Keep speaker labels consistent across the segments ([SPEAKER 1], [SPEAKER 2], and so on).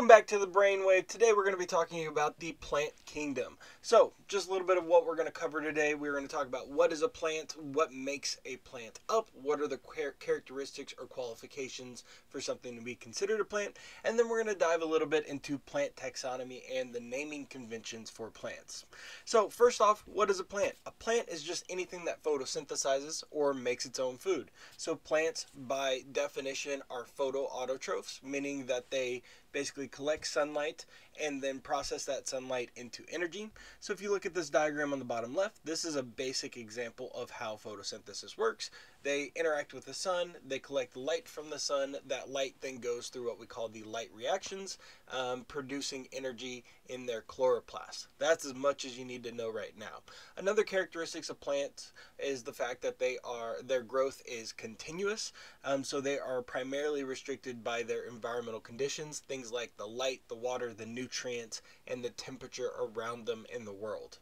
[SPEAKER 1] Welcome back to the Brainwave. Today we're going to be talking about the plant kingdom. So, just a little bit of what we're going to cover today. We're going to talk about what is a plant, what makes a plant up, what are the characteristics or qualifications for something to be considered a plant, and then we're going to dive a little bit into plant taxonomy and the naming conventions for plants. So, first off, what is a plant? A plant is just anything that photosynthesizes or makes its own food. So, plants by definition are photoautotrophs, meaning that they basically collect sunlight and then process that sunlight into energy. So if you look at this diagram on the bottom left, this is a basic example of how photosynthesis works. They interact with the sun, they collect light from the sun, that light then goes through what we call the light reactions, um, producing energy in their chloroplast. That's as much as you need to know right now. Another characteristics of plants is the fact that they are their growth is continuous, um, so they are primarily restricted by their environmental conditions, things like the light, the water, the nutrients, and the temperature around them in the world.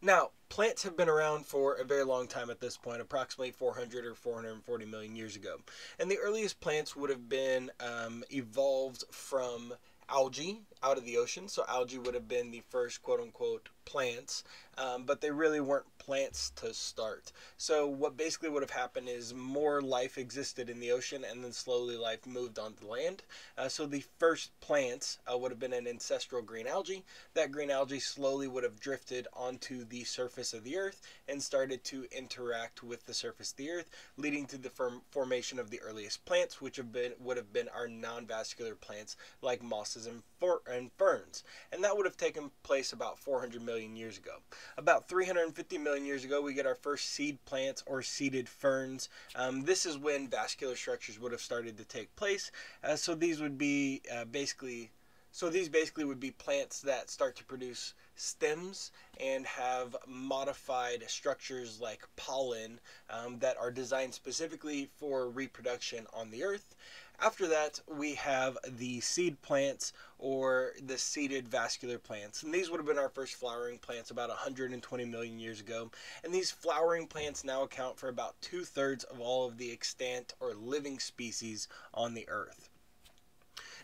[SPEAKER 1] Now, plants have been around for a very long time at this point, approximately 400 or 440 million years ago. And the earliest plants would have been um, evolved from algae out of the ocean. So algae would have been the first quote unquote plants, um, but they really weren't plants to start. So what basically would have happened is more life existed in the ocean, and then slowly life moved onto land. Uh, so the first plants uh, would have been an ancestral green algae. That green algae slowly would have drifted onto the surface of the earth and started to interact with the surface of the earth, leading to the form- formation of the earliest plants, which have been would have been our non-vascular plants like mosses and for- and ferns. And that would have taken place about 400 million years ago. About 350 million years ago, we get our first seed plants or seeded ferns. Um, this is when vascular structures would have started to take place. Uh, so these would be uh, basically so these basically would be plants that start to produce stems and have modified structures like pollen um, that are designed specifically for reproduction on the earth. After that, we have the seed plants or the seeded vascular plants. And these would have been our first flowering plants about 120 million years ago. And these flowering plants now account for about two thirds of all of the extant or living species on the earth.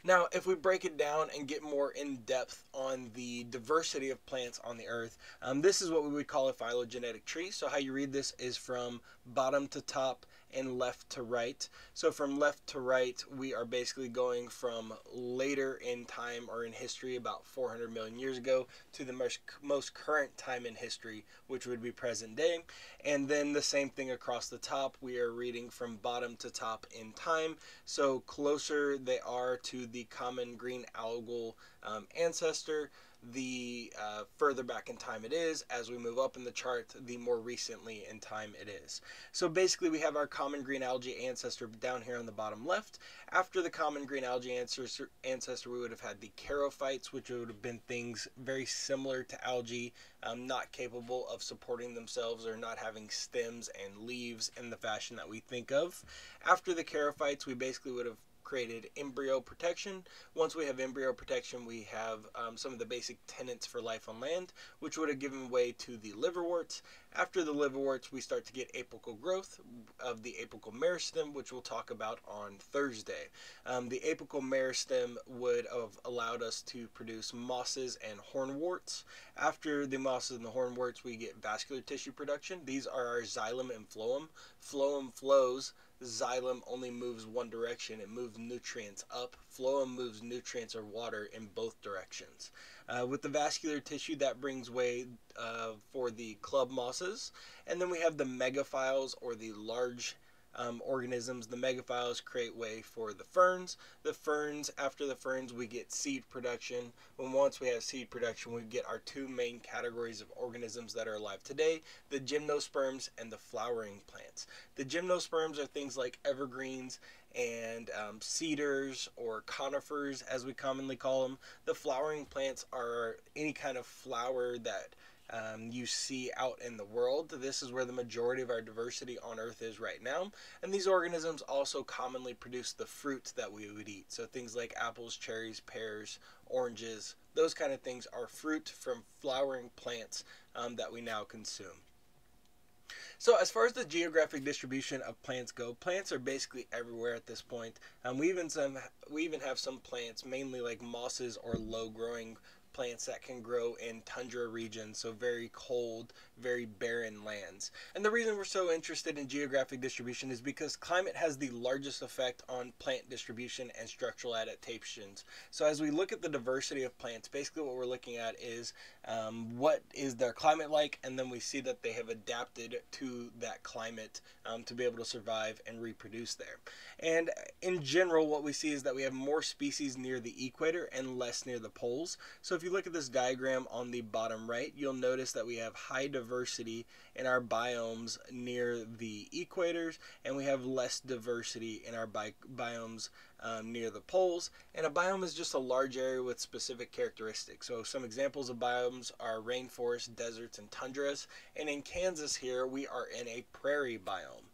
[SPEAKER 1] Now, if we break it down and get more in depth on the diversity of plants on the earth, um, this is what we would call a phylogenetic tree. So, how you read this is from bottom to top and left to right. So from left to right, we are basically going from later in time or in history, about 400 million years ago, to the most, most current time in history, which would be present day. And then the same thing across the top, we are reading from bottom to top in time. So closer they are to the common green algal um, ancestor, the uh, further back in time it is. As we move up in the chart, the more recently in time it is. So basically, we have our common green algae ancestor down here on the bottom left. After the common green algae ancestor, ancestor we would have had the charophytes, which would have been things very similar to algae, um, not capable of supporting themselves or not having stems and leaves in the fashion that we think of. After the charophytes, we basically would have created embryo protection. Once we have embryo protection, we have um, some of the basic tenets for life on land, which would have given way to the liverworts. After the liverworts, we start to get apical growth of the apical meristem, which we'll talk about on Thursday. Um, the apical meristem would have allowed us to produce mosses and hornworts. After the mosses and the hornworts, we get vascular tissue production. These are our xylem and phloem. Phloem flows xylem only moves one direction. It moves nutrients up. Phloem moves nutrients or water in both directions. Uh, with the vascular tissue, that brings way uh, for the club mosses. And then we have the megaphylls or the large um, organisms. The megaphylls create way for the ferns. The ferns, after the ferns, we get seed production. When once we have seed production, we get our two main categories of organisms that are alive today the gymnosperms and the flowering plants. The gymnosperms are things like evergreens and um, cedars or conifers, as we commonly call them. The flowering plants are any kind of flower that um, you see out in the world. This is where the majority of our diversity on Earth is right now. And these organisms also commonly produce the fruit that we would eat. So things like apples, cherries, pears, oranges, those kind of things are fruit from flowering plants um, that we now consume. So, as far as the geographic distribution of plants go, plants are basically everywhere at this point. Um, we even some we even have some plants, mainly like mosses or low-growing plants that can grow in tundra regions, so very cold, very barren lands. And the reason we're so interested in geographic distribution is because climate has the largest effect on plant distribution and structural adaptations. So as we look at the diversity of plants, basically what we're looking at is um, what is their climate like, and then we see that they have adapted to that climate um, to be able to survive and reproduce there. And in general, what we see is that we have more species near the equator and less near the poles. So if you look at this diagram on the bottom right, you'll notice that we have high diversity in our biomes near the equators, and we have less diversity in our bi- biomes um, near the poles. And a biome is just a large area with specific characteristics. So some examples of biomes are rainforests, deserts, and tundras. And in Kansas here, we are in a prairie biome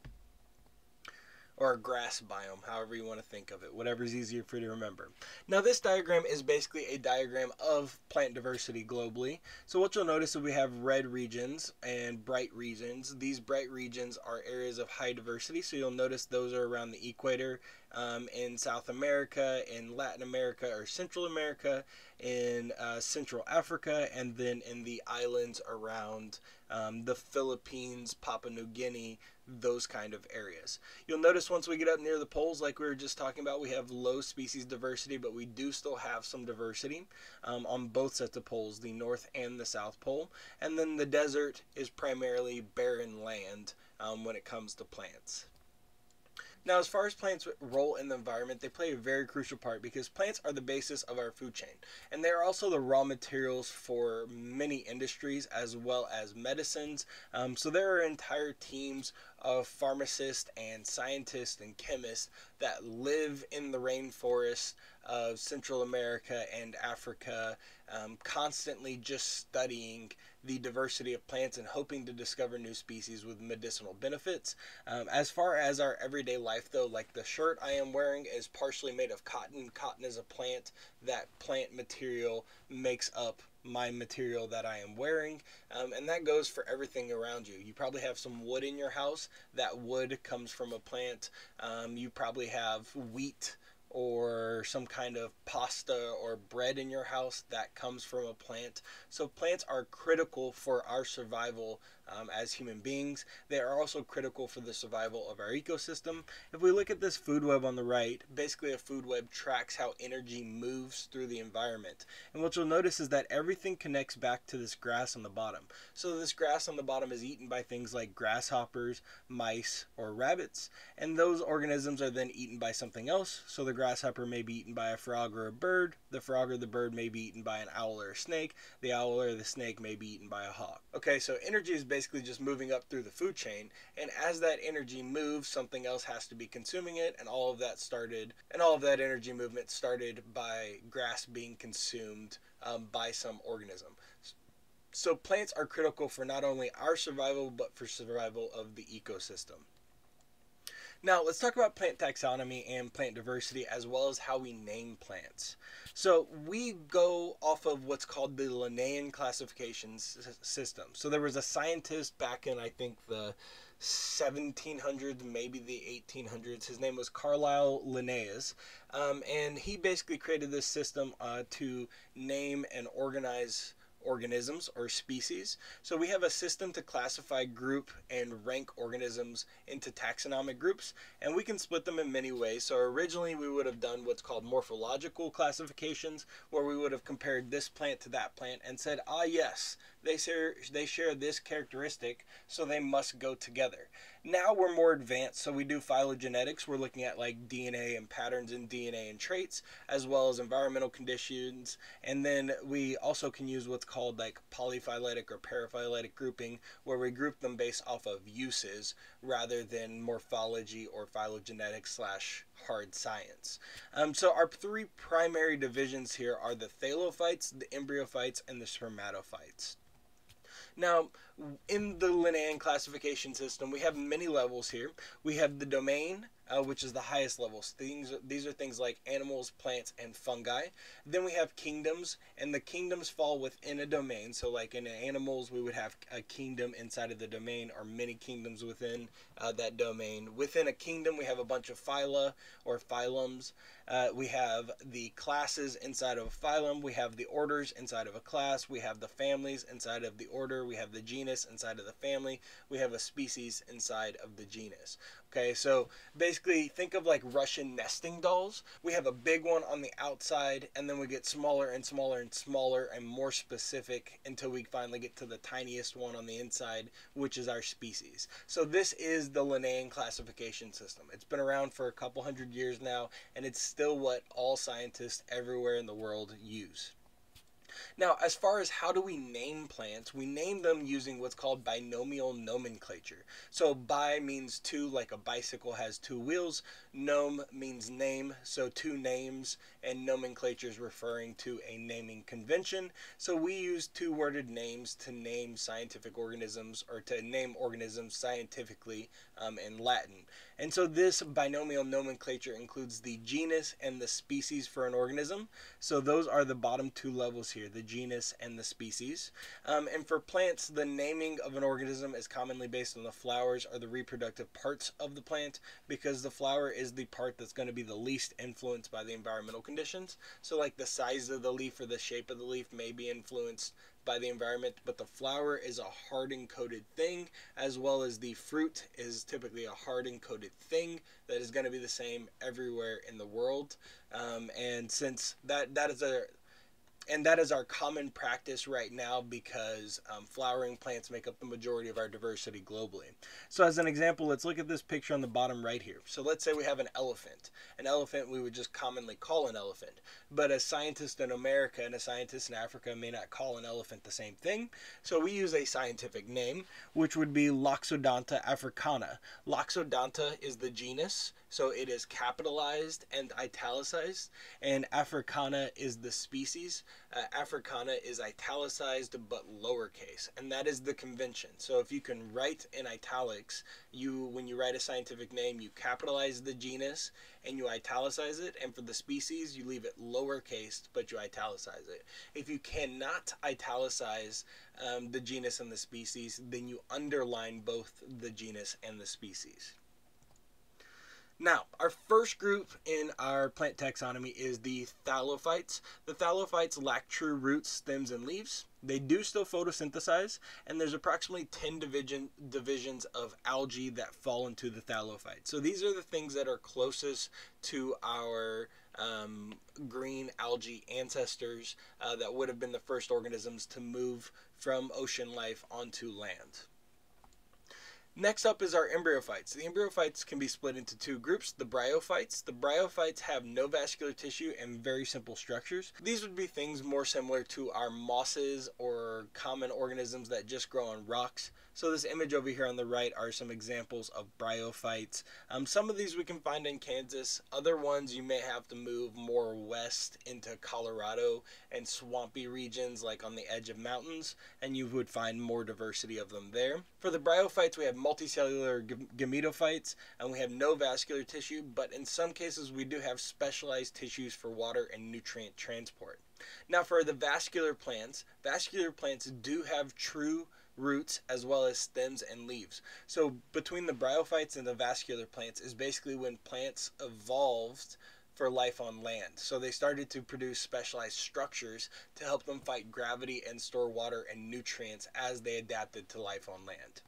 [SPEAKER 1] or a grass biome, however you want to think of it, whatever's easier for you to remember. Now, this diagram is basically a diagram of plant diversity globally. So, what you'll notice is we have red regions and bright regions. These bright regions are areas of high diversity, so you'll notice those are around the equator um, in South America, in Latin America or Central America, in uh, Central Africa, and then in the islands around um, the Philippines, Papua New Guinea, those kind of areas. You'll notice once we get up near the poles, like we were just talking about, we have low species diversity, but we do still have some diversity um, on both sets of poles, the North and the South Pole. And then the desert is primarily barren land um, when it comes to plants. Now, as far as plants' role in the environment, they play a very crucial part because plants are the basis of our food chain. And they are also the raw materials for many industries as well as medicines. Um, so there are entire teams of pharmacists and scientists and chemists that live in the rainforest of Central America and Africa, um, constantly just studying the diversity of plants and hoping to discover new species with medicinal benefits. Um, as far as our everyday life, though, like the shirt I am wearing is partially made of cotton. Cotton is a plant. That plant material makes up my material that I am wearing, um, and that goes for everything around you. You probably have some wood in your house. That wood comes from a plant. Um, you probably have wheat or some kind of pasta or bread in your house that comes from a plant. So plants are critical for our survival um, as human beings. They are also critical for the survival of our ecosystem. If we look at this food web on the right, basically a food web tracks how energy moves through the environment. And what you'll notice is that everything connects back to this grass on the bottom. So this grass on the bottom is eaten by things like grasshoppers, mice, or rabbits, and those organisms are then eaten by something else. So the grasshopper may be eaten by a frog or a bird, the frog or the bird may be eaten by an owl or a snake, the owl or the snake may be eaten by a hawk. Okay, so energy is basically basically just moving up through the food chain. And as that energy moves, something else has to be consuming it, and all of that started, and all of that energy movement started by grass being consumed um, by some organism. So plants are critical for not only our survival, but for survival of the ecosystem. Now, let's talk about plant taxonomy and plant diversity as well as how we name plants. So, we go off of what's called the Linnaean classification system. So, there was a scientist back in, I think, the 1700s, maybe the 1800s. His name was Carlisle Linnaeus. Um, and he basically created this system uh, to name and organize organisms or species. So we have a system to classify, group, and rank organisms into taxonomic groups, and we can split them in many ways. So originally we would have done what's called morphological classifications, where we would have compared this plant to that plant and said, ah, yes, they share, they share this characteristic, so they must go together. Now we're more advanced, so we do phylogenetics. We're looking at like DNA and patterns in DNA and traits, as well as environmental conditions. And then we also can use what's called like polyphyletic or paraphyletic grouping, where we group them based off of uses rather than morphology or phylogenetics slash hard science. Um, so our three primary divisions here are the thallophytes, the embryophytes, and the spermatophytes. Now, in the Linnaean classification system, we have many levels here. We have the domain, uh, which is the highest levels. Things these are things like animals, plants, and fungi. Then we have kingdoms, and the kingdoms fall within a domain. So, like in animals, we would have a kingdom inside of the domain, or many kingdoms within uh, that domain. Within a kingdom, we have a bunch of phyla or phylums. Uh, we have the classes inside of a phylum. We have the orders inside of a class. We have the families inside of the order. We have the genus inside of the family. We have a species inside of the genus. Okay, so basically think of like Russian nesting dolls. We have a big one on the outside, and then we get smaller and smaller and smaller and more specific until we finally get to the tiniest one on the inside, which is our species. So this is the Linnaean classification system. It's been around for a couple hundred years now, and it's still what all scientists everywhere in the world use. Now, as far as how do we name plants, we name them using what's called binomial nomenclature. So, bi means two, like a bicycle has two wheels. Nome means name, so two names, and nomenclature is referring to a naming convention. So, we use two worded names to name scientific organisms or to name organisms scientifically um, in Latin. And so, this binomial nomenclature includes the genus and the species for an organism. So, those are the bottom two levels here the genus and the species. Um, and for plants, the naming of an organism is commonly based on the flowers or the reproductive parts of the plant because the flower is the part that's going to be the least influenced by the environmental conditions. So, like the size of the leaf or the shape of the leaf may be influenced by the environment, but the flower is a hard coated thing, as well as the fruit is typically a hard coated thing that is going to be the same everywhere in the world. Um, and since that that is a and that is our common practice right now because um, flowering plants make up the majority of our diversity globally. So, as an example, let's look at this picture on the bottom right here. So, let's say we have an elephant. An elephant we would just commonly call an elephant, but a scientist in America and a scientist in Africa may not call an elephant the same thing. So, we use a scientific name, which would be Loxodonta africana. Loxodonta is the genus, so it is capitalized and italicized, and africana is the species. Uh, Africana is italicized but lowercase, and that is the convention. So if you can write in italics, you when you write a scientific name, you capitalize the genus and you italicize it, and for the species, you leave it lowercase but you italicize it. If you cannot italicize um, the genus and the species, then you underline both the genus and the species. Now, our first group in our plant taxonomy is the thallophytes. The thallophytes lack true roots, stems, and leaves. They do still photosynthesize, and there's approximately 10 division, divisions of algae that fall into the thallophytes. So these are the things that are closest to our um, green algae ancestors uh, that would have been the first organisms to move from ocean life onto land. Next up is our embryophytes. The embryophytes can be split into two groups, the bryophytes. The bryophytes have no vascular tissue and very simple structures. These would be things more similar to our mosses or common organisms that just grow on rocks. So this image over here on the right are some examples of bryophytes. Um, some of these we can find in Kansas. Other ones you may have to move more west into Colorado and swampy regions like on the edge of mountains and you would find more diversity of them there. For the bryophytes we have multicellular gametophytes and we have no vascular tissue but in some cases we do have specialized tissues for water and nutrient transport. Now for the vascular plants, vascular plants do have true roots as well as stems and leaves. So between the bryophytes and the vascular plants is basically when plants evolved for life on land. So they started to produce specialized structures to help them fight gravity and store water and nutrients as they adapted to life on land.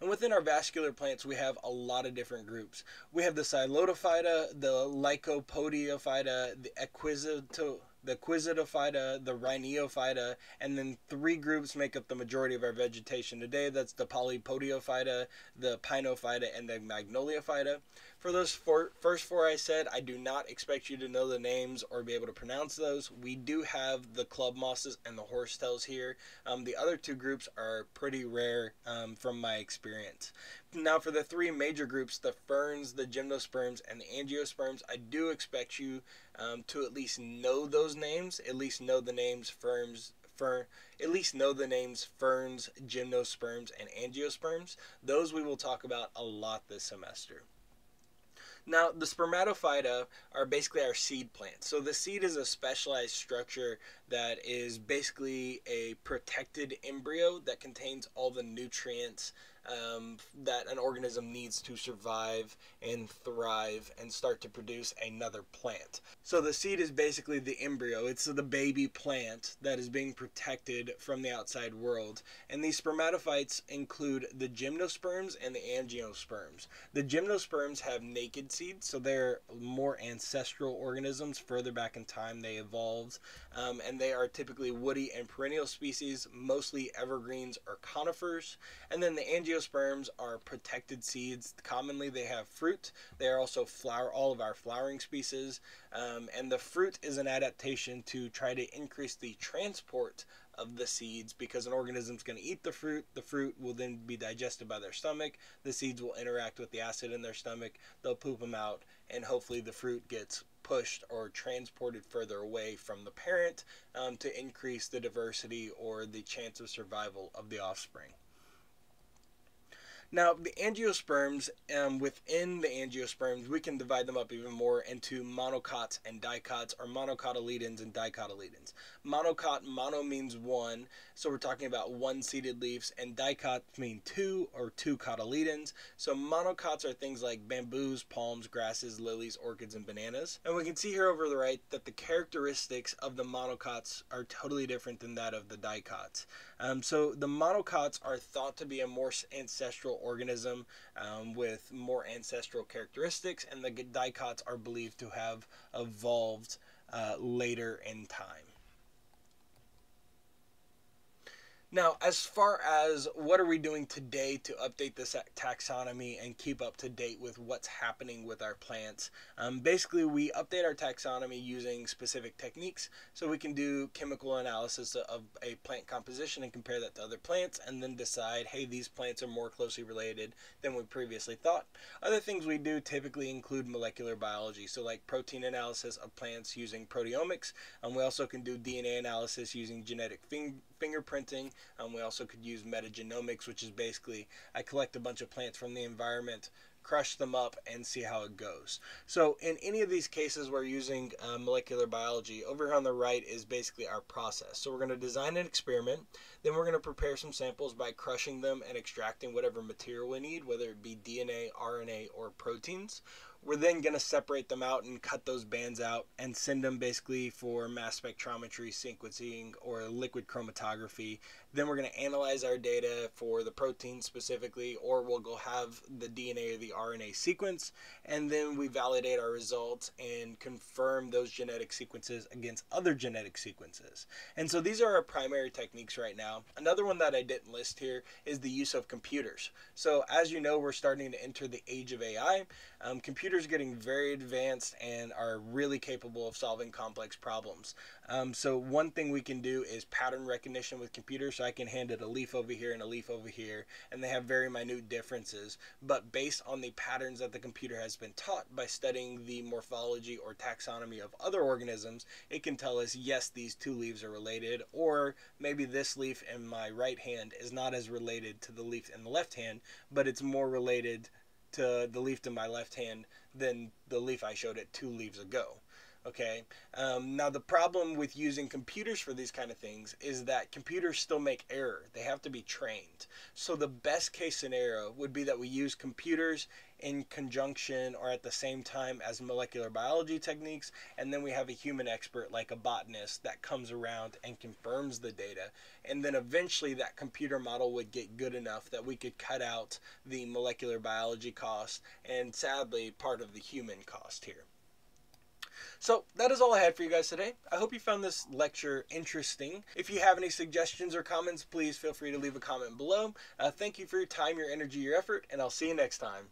[SPEAKER 1] And within our vascular plants, we have a lot of different groups. We have the Psilotophyta, the Lycopodiophyta, the Equisito, the Equisetophyta, the Rhiniophyta, and then three groups make up the majority of our vegetation today. That's the Polypodiophyta, the Pinophyta, and the Magnoliophyta. For those four, first four I said, I do not expect you to know the names or be able to pronounce those. We do have the club mosses and the horsetails here. Um, the other two groups are pretty rare um, from my experience. Now, for the three major groups, the ferns, the gymnosperms, and the angiosperms, I do expect you um, to at least know those names, at least know the names ferns, fern, at least know the names ferns, gymnosperms, and angiosperms. Those we will talk about a lot this semester. Now, the spermatophyta are basically our seed plants. So, the seed is a specialized structure that is basically a protected embryo that contains all the nutrients um, that an organism needs to survive and thrive and start to produce another plant. So the seed is basically the embryo, it's the baby plant that is being protected from the outside world. And these spermatophytes include the gymnosperms and the angiosperms. The gymnosperms have naked seeds, so they're more ancestral organisms. Further back in time, they evolved, um, and they are typically woody and perennial species, mostly evergreens or conifers. And then the angiosperms angiosperms are protected seeds. Commonly, they have fruit. They are also flower, all of our flowering species. Um, and the fruit is an adaptation to try to increase the transport of the seeds because an organism is going to eat the fruit. The fruit will then be digested by their stomach. The seeds will interact with the acid in their stomach. They'll poop them out, and hopefully, the fruit gets pushed or transported further away from the parent um, to increase the diversity or the chance of survival of the offspring. Now, the angiosperms, um, within the angiosperms, we can divide them up even more into monocots and dicots, or monocotyledons and dicotyledons. Monocot, mono means one, so we're talking about one seeded leaves, and dicots mean two, or two cotyledons. So monocots are things like bamboos, palms, grasses, lilies, orchids, and bananas. And we can see here over the right that the characteristics of the monocots are totally different than that of the dicots. Um, so the monocots are thought to be a more ancestral organism um, with more ancestral characteristics, and the dicots are believed to have evolved uh, later in time. Now, as far as what are we doing today to update this taxonomy and keep up to date with what's happening with our plants, um, basically we update our taxonomy using specific techniques. So we can do chemical analysis of a plant composition and compare that to other plants and then decide, hey, these plants are more closely related than we previously thought. Other things we do typically include molecular biology, so like protein analysis of plants using proteomics. And um, we also can do DNA analysis using genetic fingerprinting um, we also could use metagenomics, which is basically I collect a bunch of plants from the environment, crush them up, and see how it goes. So in any of these cases, we're using uh, molecular biology. Over here on the right is basically our process. So we're going to design an experiment. Then we're going to prepare some samples by crushing them and extracting whatever material we need, whether it be DNA, RNA, or proteins. We're then going to separate them out and cut those bands out and send them basically for mass spectrometry, sequencing, or liquid chromatography. Then we're going to analyze our data for the protein specifically, or we'll go have the DNA or the RNA sequence, and then we validate our results and confirm those genetic sequences against other genetic sequences. And so these are our primary techniques right now. Another one that I didn't list here is the use of computers. So as you know, we're starting to enter the age of AI. Um, computers getting very advanced and are really capable of solving complex problems. Um, so one thing we can do is pattern recognition with computers. So I can hand it a leaf over here and a leaf over here, and they have very minute differences. But based on the patterns that the computer has been taught by studying the morphology or taxonomy of other organisms, it can tell us, yes, these two leaves are related, or maybe this leaf in my right hand is not as related to the leaf in the left hand, but it's more related to the leaf in my left hand than the leaf I showed it two leaves ago. Okay. Um, now the problem with using computers for these kind of things is that computers still make error. They have to be trained. So the best case scenario would be that we use computers in conjunction or at the same time as molecular biology techniques, and then we have a human expert like a botanist that comes around and confirms the data. And then eventually that computer model would get good enough that we could cut out the molecular biology cost and sadly part of the human cost here. So that is all I had for you guys today. I hope you found this lecture interesting. If you have any suggestions or comments, please feel free to leave a comment below. Uh, thank you for your time, your energy, your effort, and I'll see you next time.